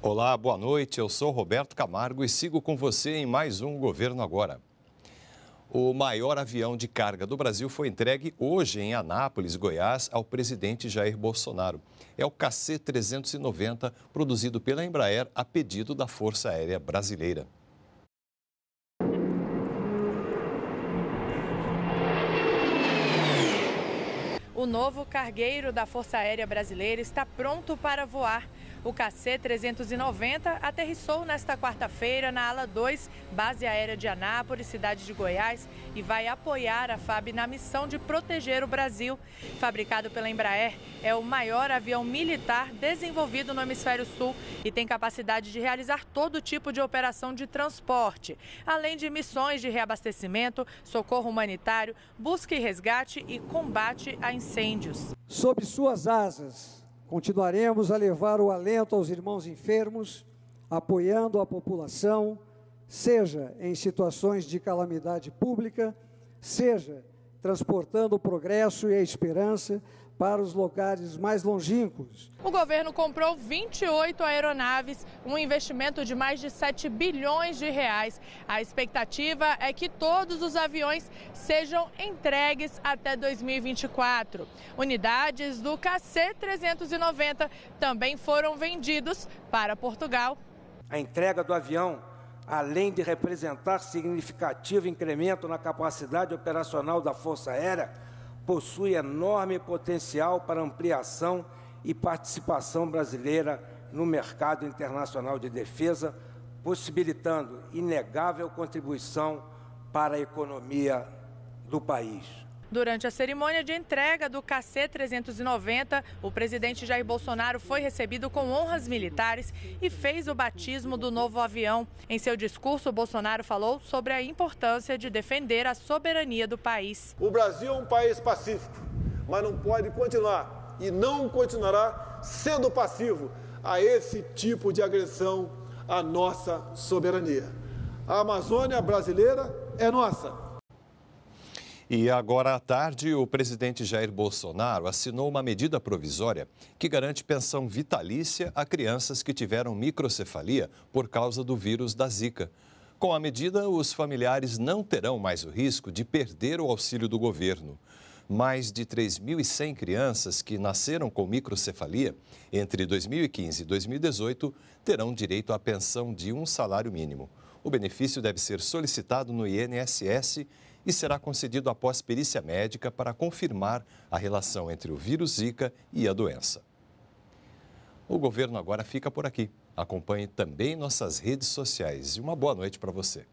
Olá, boa noite. Eu sou Roberto Camargo e sigo com você em mais um Governo Agora. O maior avião de carga do Brasil foi entregue hoje em Anápolis, Goiás, ao presidente Jair Bolsonaro. É o KC-390, produzido pela Embraer a pedido da Força Aérea Brasileira. O novo cargueiro da Força Aérea Brasileira está pronto para voar. O KC-390 aterrissou nesta quarta-feira na ala 2, base aérea de Anápolis, cidade de Goiás, e vai apoiar a FAB na missão de proteger o Brasil. Fabricado pela Embraer, é o maior avião militar desenvolvido no Hemisfério Sul e tem capacidade de realizar todo tipo de operação de transporte, além de missões de reabastecimento, socorro humanitário, busca e resgate e combate a incêndios. Sob suas asas, Continuaremos a levar o alento aos irmãos enfermos, apoiando a população, seja em situações de calamidade pública, seja transportando o progresso e a esperança para os lugares mais longínquos. O governo comprou 28 aeronaves, um investimento de mais de 7 bilhões de reais. A expectativa é que todos os aviões sejam entregues até 2024. Unidades do KC-390 também foram vendidos para Portugal. A entrega do avião além de representar significativo incremento na capacidade operacional da Força Aérea, possui enorme potencial para ampliação e participação brasileira no mercado internacional de defesa, possibilitando inegável contribuição para a economia do país. Durante a cerimônia de entrega do KC-390, o presidente Jair Bolsonaro foi recebido com honras militares e fez o batismo do novo avião. Em seu discurso, Bolsonaro falou sobre a importância de defender a soberania do país. O Brasil é um país pacífico, mas não pode continuar e não continuará sendo passivo a esse tipo de agressão à nossa soberania. A Amazônia brasileira é nossa. E agora à tarde, o presidente Jair Bolsonaro assinou uma medida provisória que garante pensão vitalícia a crianças que tiveram microcefalia por causa do vírus da Zika. Com a medida, os familiares não terão mais o risco de perder o auxílio do governo. Mais de 3.100 crianças que nasceram com microcefalia entre 2015 e 2018 terão direito à pensão de um salário mínimo. O benefício deve ser solicitado no INSS e será concedido após perícia médica para confirmar a relação entre o vírus Zika e a doença. O governo agora fica por aqui. Acompanhe também nossas redes sociais e uma boa noite para você.